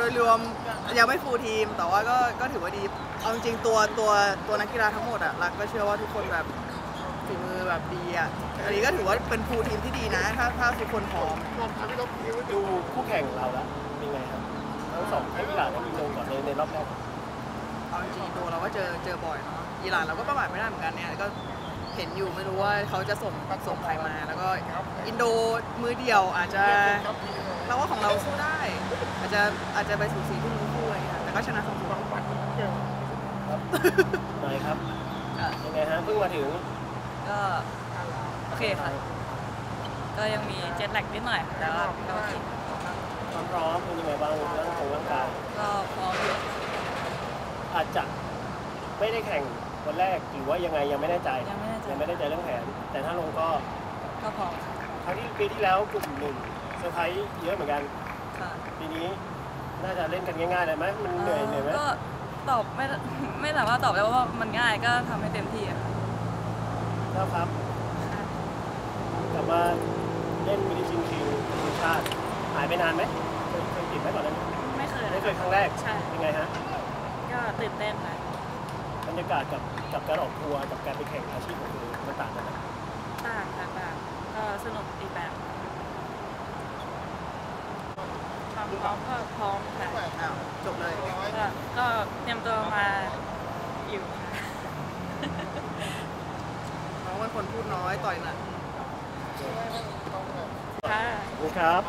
โดยรวมยังไม่ฟูลทีม แต่ว่าก็ก็ถือว่าดีเอาจริงๆตัวตัวตัวนักกีฬาทั้งหมดอะรักก็เชื่อว่าทุกคนแบบฝีมือแบบดีอะอันนี้ก็ถือว่าเป็นฟูลทีมที่ดีนะ ถ้าถ้าทุกคนพร้อมดูคู่แข่งเราแล้วเป็นไงครับทั้งสองทั้งอิหร่านทั้งอินโดก่อนในในรอบแรกเอาจริงๆตัวเราก็เจอเจอบ่อยเนาะอิหร่านเราก็ประมาทไม่ได้เหมือนกันเนี่ยก็เห็นอยู่ไม่รู้ว่าเขาจะส่งส่งใครมาแล้วก็อินโดมือเดียวอาจจะเราว่าของเราสู้ได้อา จจะอาจจะไปสูสีที่มือคู่อะไรเงี้ยแต่ก็ชนะสองคนหน่อยครับก็ยังไงฮะเพิ่งมาถึงก็โอเคค่ะ ก็ยังมีเจ็ตแลกนิดหน่อยค่ะแต่ว่าก็โอเคความพร้อมเป็นยังไงบ้างร่างกายร่างกายก็พร้อมอยู่อาจจะไม่ได้แข่งวันแรกหรือว่ายังไงยังไม่แน่ใจยังไม่แน่ใจยังไม่แน่ใจเรื่องแผนแต่ถ้าลงก็ก็พร้อมค่ะครั้งที่ปีที่แล้วกลุ่มหนึ่งเซอร์ไพรส์เยอะเหมือนกัน ค่ะปีนี้น่าจะเล่นกันง่ายๆเลยไหมมันเหนื่อยเหนื่อยไหมก็ตอบไม่ไม่สามารถตอบได้ว่ามันง่ายก็ทำให้เต็มที่อะค่ะเจ้าครับกลับมาเล่นบิลลี จีน คิงทีมชาติหายไปนานไหมเคยเคยติดไหมก่อนหน้านี้ไม่เคยไม่เคยครั้งแรกใช่ยังไงฮะก็ตื่นเต้นค่ะบรรยากาศกับกับการออกทัวร์กับการไปแข่งอาชีพของคือมันต่างกันไหมต่างค่ะต่างก็สนุกอีกแบบความพ ร้อมก็พร้อมค่ะอ้าวจบเลยก็ก็เตรียมตัวมาอยู่ค่ะน้องเป็นคนพูดน้อยต่อยหนักค่ะขอบคุณครับ